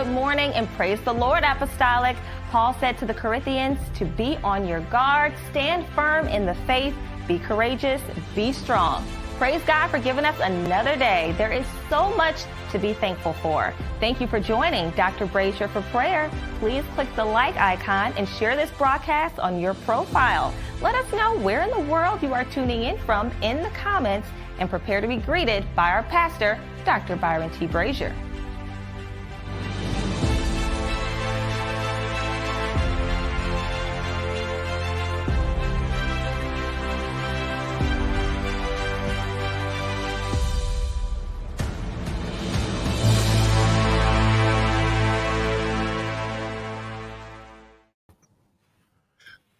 Good morning and praise the Lord, Apostolic. Paul said to the Corinthians to be on your guard, stand firm in the faith, be courageous, be strong. Praise God for giving us another day. There is so much to be thankful for. Thank you for joining Dr. Brazier for prayer. Please click the like icon and share this broadcast on your profile. Let us know where in the world you are tuning in from in the comments and prepare to be greeted by our pastor, Dr. Byron T. Brazier.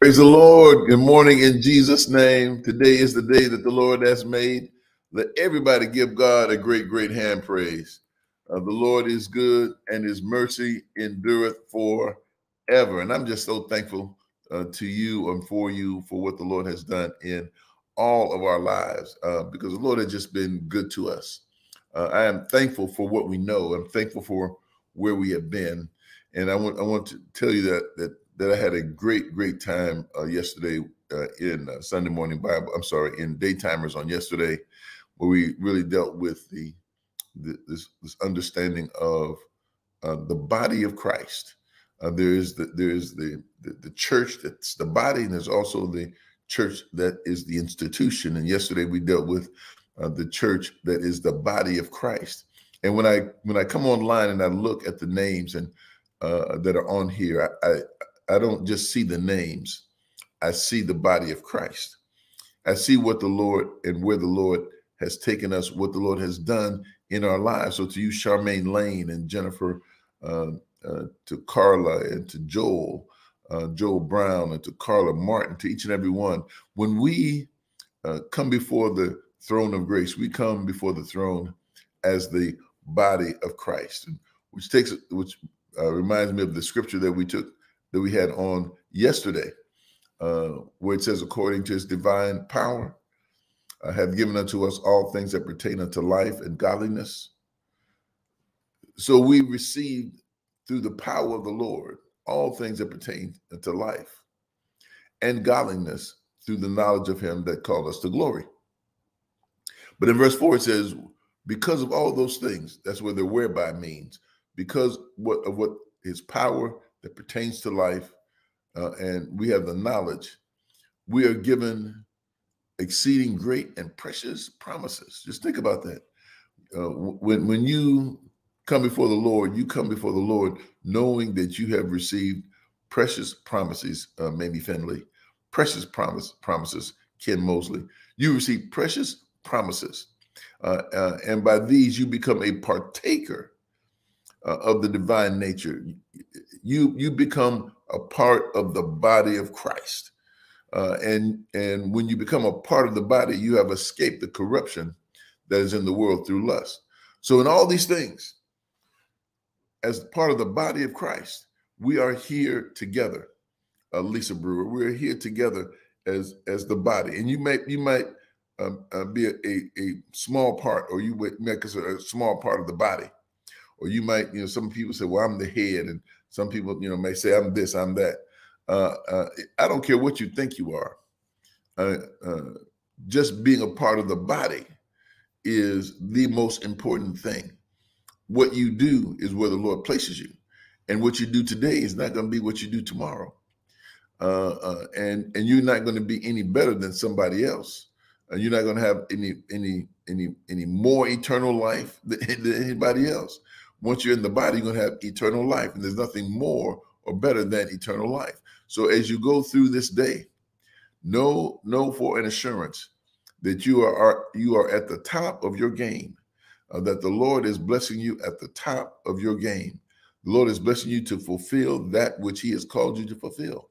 Praise the Lord. Good morning in Jesus' name. Today is the day that the Lord has made. Let everybody give God a great, great hand praise. Uh, the Lord is good and his mercy endureth forever. And I'm just so thankful uh, to you and for you for what the Lord has done in all of our lives uh, because the Lord has just been good to us. Uh, I am thankful for what we know. I'm thankful for where we have been. And I want, I want to tell you that, that that I had a great, great time uh, yesterday uh, in uh, Sunday morning Bible. I'm sorry, in daytimers on yesterday, where we really dealt with the, the this, this, understanding of uh, the body of Christ. Uh, there is the there is the, the the church that's the body, and there's also the church that is the institution. And yesterday we dealt with uh, the church that is the body of Christ. And when I when I come online and I look at the names and that are on here, I, I, I don't just see the names, I see the body of Christ. I see what the Lord and where the Lord has taken us, what the Lord has done in our lives. So to you, Charmaine Lane and Jennifer, uh, uh, to Carla and to Joel, uh, Joel Brown and to Carla Martin, to each and every one, when we uh, come before the throne of grace, we come before the throne as the body of Christ, which takes, which uh, reminds me of the scripture that we took that we had on yesterday, uh, where it says, according to his divine power, uh, have given unto us all things that pertain unto life and godliness. So we received through the power of the Lord all things that pertain unto life and godliness through the knowledge of him that called us to glory. But in verse 4, it says, because of all those things, that's where the whereby means, because what of what his power that pertains to life, uh, and we have the knowledge, we are given exceeding great and precious promises. Just think about that. Uh, when when you come before the Lord, you come before the Lord knowing that you have received precious promises, uh, Mamie Finley, precious promise promises, Ken Mosley. You receive precious promises, uh, uh, and by these you become a partaker uh, of the divine nature. You you become a part of the body of Christ, uh, and and when you become a part of the body, you have escaped the corruption that is in the world through lust. So in all these things, as part of the body of Christ, we are here together. Uh, Lisa Brewer, we're here together as as the body, and you might you might um, uh, be a, a, a, small part, or you would make us a small part of the body or you might, you know, some people say, well, I'm the head, and some people, you know, may say, I'm this, I'm that. Uh, uh, I don't care what you think you are. Uh, uh, just being a part of the body is the most important thing. What you do is where the Lord places you, and what you do today is not going to be what you do tomorrow. Uh, uh, and and you're not going to be any better than somebody else. And you're not going to have any any any any more eternal life than, than anybody else once you're in the body, you're going to have eternal life. And there's nothing more or better than eternal life. So as you go through this day, know, know for an assurance that you are, are you are at the top of your game, uh, that the Lord is blessing you at the top of your game. The Lord is blessing you to fulfill that which He has called you to fulfill.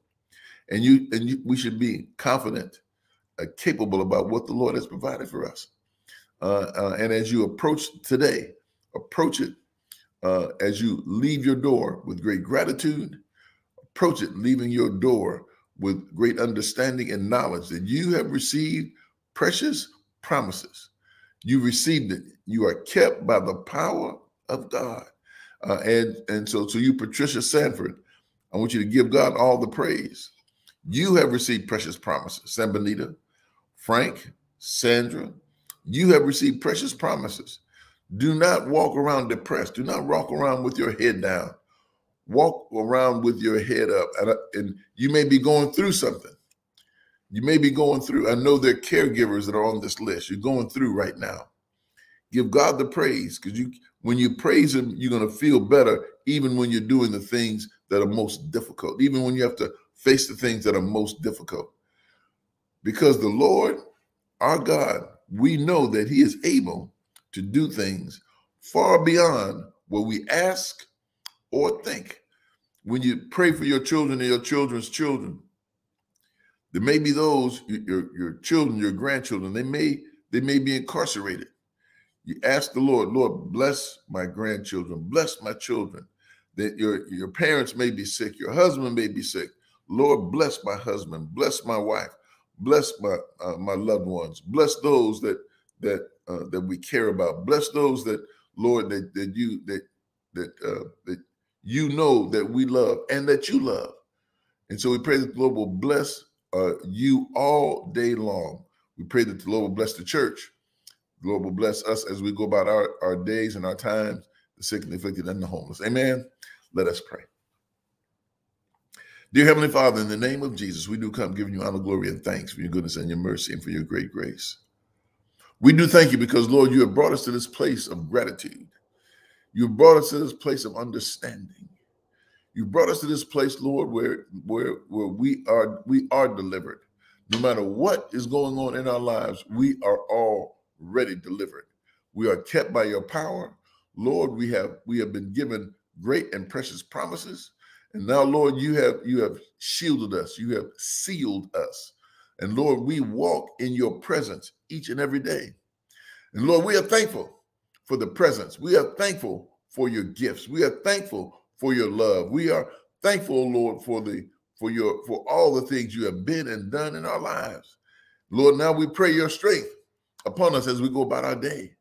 And you and you, we should be confident, uh, capable about what the Lord has provided for us. Uh, uh and as you approach today, approach it uh, as you leave your door with great gratitude, approach it leaving your door with great understanding and knowledge that you have received precious promises. You received it. You are kept by the power of God. Uh, and and so to you, Patricia Sanford, I want you to give God all the praise. You have received precious promises. San Benita, Frank, Sandra, you have received precious promises. Do not walk around depressed. Do not walk around with your head down. Walk around with your head up. And, uh, and you may be going through something. You may be going through. I know there are caregivers that are on this list. You're going through right now. Give God the praise because you when you praise him, you're going to feel better even when you're doing the things that are most difficult, even when you have to face the things that are most difficult. Because the Lord, our God, we know that he is able to do things far beyond what we ask or think. When you pray for your children and your children's children, there may be those your your children, your grandchildren. They may they may be incarcerated. You ask the Lord, Lord, bless my grandchildren, bless my children. That your your parents may be sick, your husband may be sick. Lord, bless my husband, bless my wife, bless my uh, my loved ones, bless those that that uh, that we care about, bless those that Lord that that you that that uh, that you know that we love and that you love. And so we pray that the Lord will bless uh, you all day long. We pray that the Lord will bless the church. The Lord will bless us as we go about our, our days and our times, the sick and the afflicted and the homeless. Amen. Let us pray. Dear Heavenly Father, in the name of Jesus, we do come giving you honor, glory, and thanks for your goodness and your mercy and for your great grace. We do thank you because, Lord, you have brought us to this place of gratitude. You brought us to this place of understanding. You brought us to this place, Lord, where where where we are we are delivered. No matter what is going on in our lives, we are already delivered. We are kept by your power. Lord, we have we have been given great and precious promises. And now, Lord, you have you have shielded us, you have sealed us. And Lord, we walk in your presence each and every day. And Lord, we are thankful for the presence. We are thankful for your gifts. We are thankful for your love. We are thankful, Lord, for the for your for all the things you have been and done in our lives. Lord, now we pray your strength upon us as we go about our day.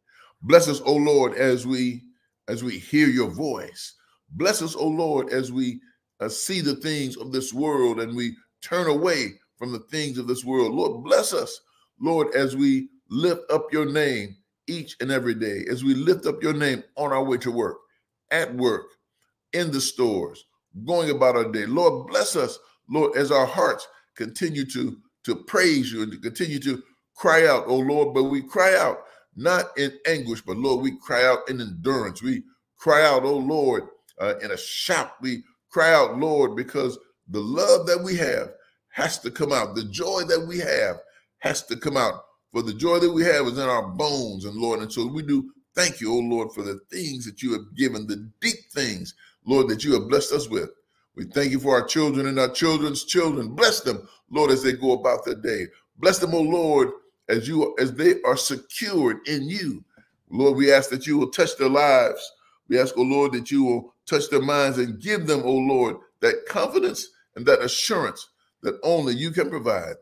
Bless us, O Lord, as we as we hear your voice. Bless us, O Lord, as we uh, see the things of this world and we turn away from the things of this world. Lord, bless us, Lord, as we lift up your name each and every day as we lift up your name on our way to work, at work, in the stores, going about our day. Lord, bless us, Lord, as our hearts continue to, to praise you and to continue to cry out, oh Lord, but we cry out not in anguish, but Lord, we cry out in endurance. We cry out, oh Lord, uh, in a shout. We cry out, Lord, because the love that we have has to come out. The joy that we have has to come out. For the joy that we have is in our bones, and Lord. And so we do thank you, oh Lord, for the things that you have given, the deep things, Lord, that you have blessed us with. We thank you for our children and our children's children. Bless them, Lord, as they go about their day. Bless them, oh Lord, as you as they are secured in you. Lord, we ask that you will touch their lives. We ask, oh Lord, that you will touch their minds and give them, oh Lord, that confidence and that assurance that only you can provide.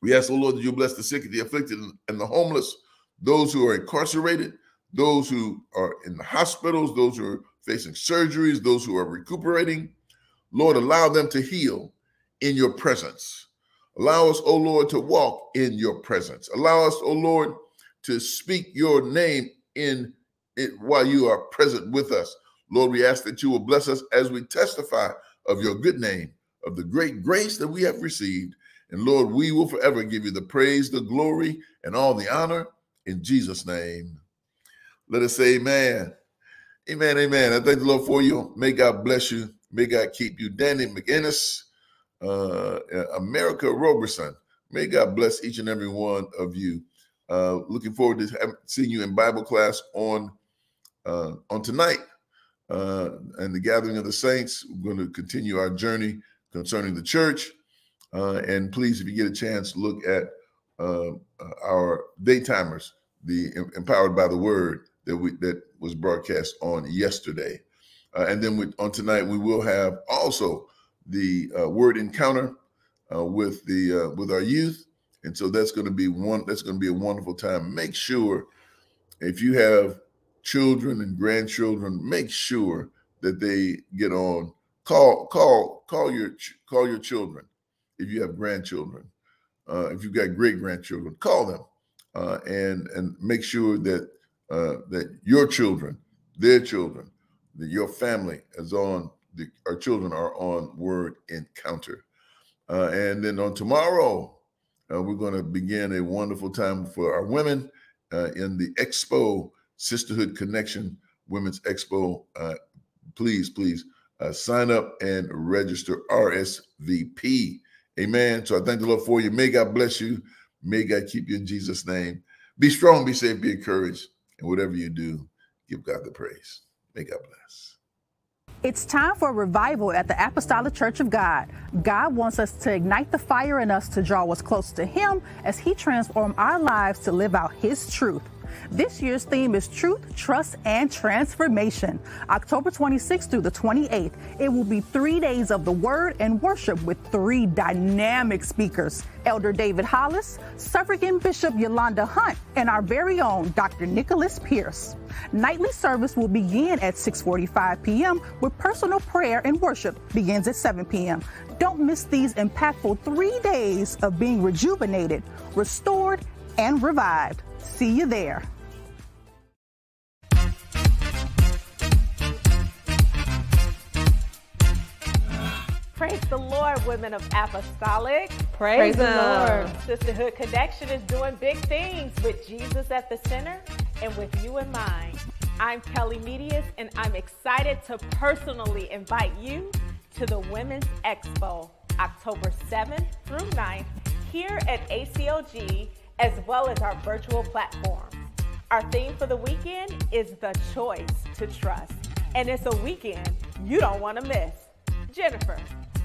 We ask, oh Lord, that you bless the sick, the afflicted, and the homeless, those who are incarcerated, those who are in the hospitals, those who are facing surgeries, those who are recuperating. Lord, allow them to heal in your presence. Allow us, oh Lord, to walk in your presence. Allow us, oh Lord, to speak your name in it while you are present with us. Lord, we ask that you will bless us as we testify of your good name, of the great grace that we have received, and Lord, we will forever give you the praise, the glory, and all the honor in Jesus' name. Let us say amen. Amen. Amen. I thank the Lord for you. May God bless you. May God keep you. Danny McInnes, uh, America Roberson. May God bless each and every one of you. Uh, looking forward to seeing you in Bible class on uh, on tonight uh, and the gathering of the saints. We're going to continue our journey concerning the church. Uh, and please, if you get a chance, look at uh, our daytimers, the Empowered by the Word that we that was broadcast on yesterday. Uh, and then we, on tonight, we will have also the uh, Word Encounter uh, with the uh, with our youth, and so that's going to be one. That's going to be a wonderful time. Make sure if you have children and grandchildren, make sure that they get on. Call, call, call your call your children if you have grandchildren. Uh, if you've got great grandchildren, call them uh, and and make sure that uh, that your children, their children, that your family is on. The, our children are on Word Encounter, uh, and then on tomorrow uh, we're going to begin a wonderful time for our women uh, in the Expo Sisterhood Connection Women's Expo. Please, please uh, sign up and register RSVP. Amen. So I thank the Lord for you. May God bless you. May God keep you in Jesus' name. Be strong, be safe, be encouraged. And whatever you do, give God the praise. May God bless. It's time for revival at the Apostolic Church of God. God wants us to ignite the fire in us to draw us close to Him as He transforms our lives to live out His truth. This year's theme is Truth, Trust, and Transformation. October 26th through the 28th, it will be three days of the Word and worship with three dynamic speakers Elder David Hollis, Suffragan Bishop Yolanda Hunt, and our very own Dr. Nicholas Pierce. Nightly service will begin at 6:45 p.m. with personal prayer and worship begins at 7 p.m. Don't miss these impactful 3 days of being rejuvenated, restored, and revived. See you there. Praise the Lord, women of Apostolic. Praise, Praise the Lord. Sisterhood Connection is doing big things with Jesus at the center and with you in mind. I'm Kelly Medias, and I'm excited to personally invite you to the Women's Expo, October 7th through 9th, here at ACOG, as well as our virtual platforms. Our theme for the weekend is the choice to trust, and it's a weekend you don't want to miss. Jennifer,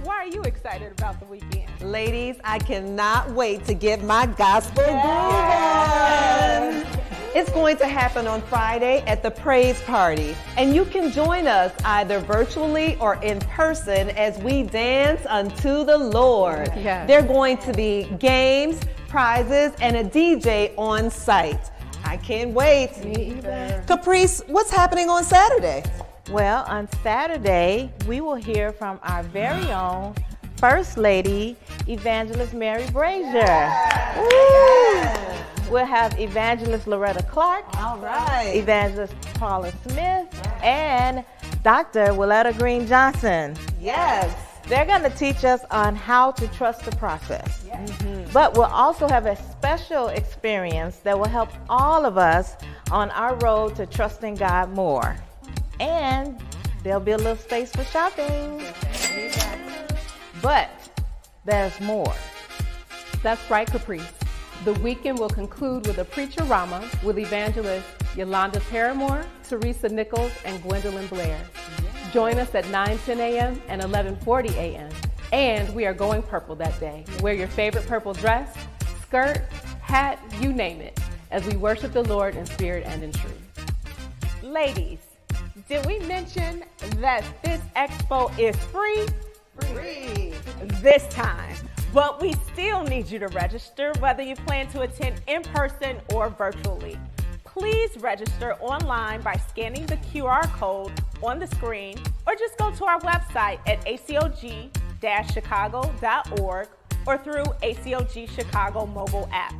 why are you excited about the weekend? Ladies, I cannot wait to get my gospel yes. groove on. It's going to happen on Friday at the Praise Party, and you can join us either virtually or in person as we dance unto the Lord. Yes. There are going to be games, prizes, and a DJ on site. I can't wait. Me either. Caprice, what's happening on Saturday? Well, on Saturday, we will hear from our very own First Lady, Evangelist Mary Brazier. Yeah. We'll have Evangelist Loretta Clark. All right. Evangelist Paula Smith and Dr. Willetta Green Johnson. Yes. They're going to teach us on how to trust the process. Yes. Mm-hmm. But we'll also have a special experience that will help all of us on our road to trusting God more. And there'll be a little space for shopping. But there's more. That's right, Caprice. The weekend will conclude with a preacher rama with evangelists Yolanda Paramore, Teresa Nichols, and Gwendolyn Blair. Join us at 9, 10 a.m. and 11:40 a.m. And we are going purple that day. Wear your favorite purple dress, skirt, hat, you name it, as we worship the Lord in spirit and in truth. Ladies, did we mention that this expo is free? Free. This time. But we still need you to register whether you plan to attend in person or virtually. Please register online by scanning the QR code on the screen or just go to our website at acog-chicago.org or through ACOG Chicago mobile app.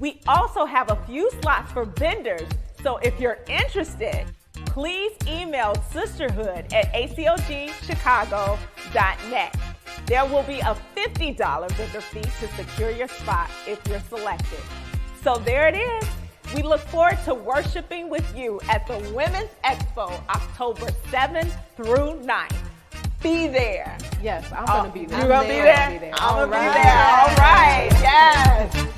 We also have a few slots for vendors, so if you're interested, please email sisterhood at acogchicago.net. There will be a $50 vendor fee to secure your spot if you're selected. So there it is. We look forward to worshiping with you at the Women's Expo October 7th through 9th. Be there. Yes, I'm oh, going to be there. You're going to be there? I'm going to be there. All right. Yes.